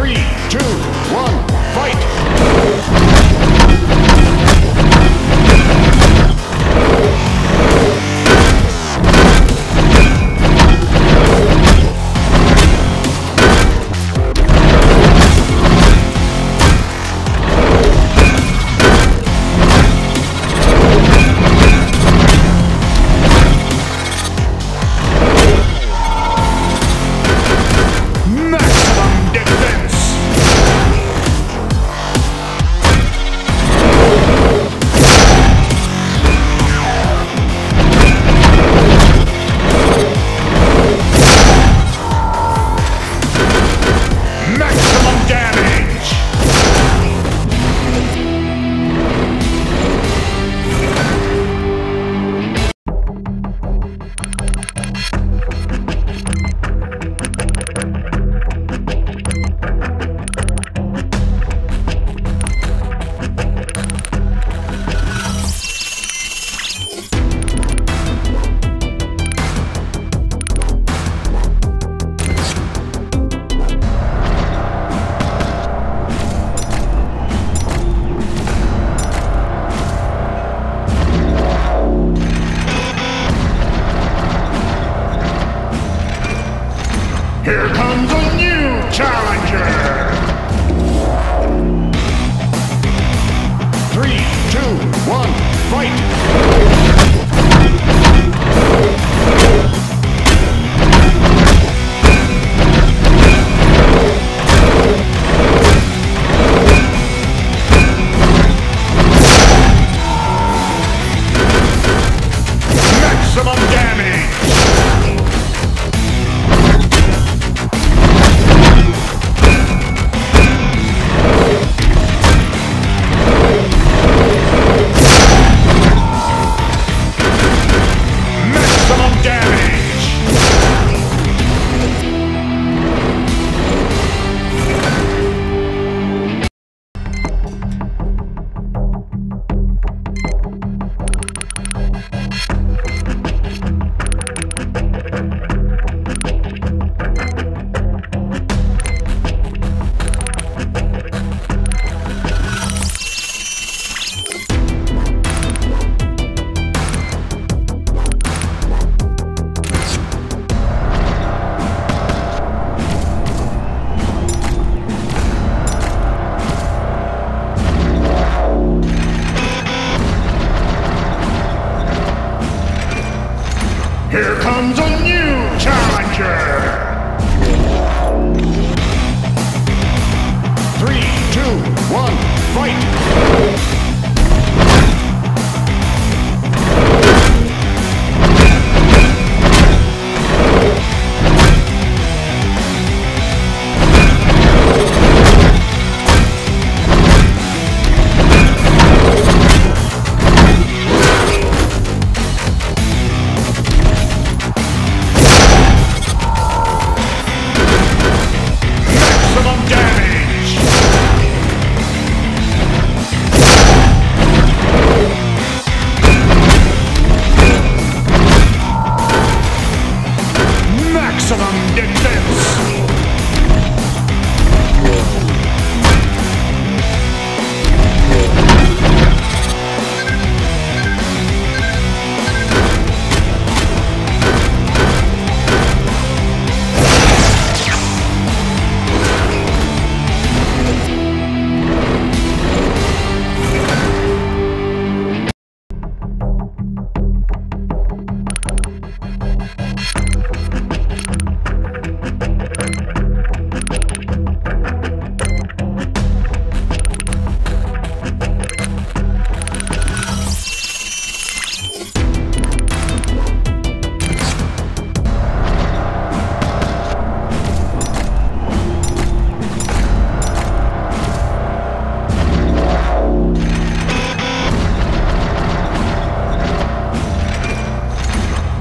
Three, two, one. one, fight! maximum defense.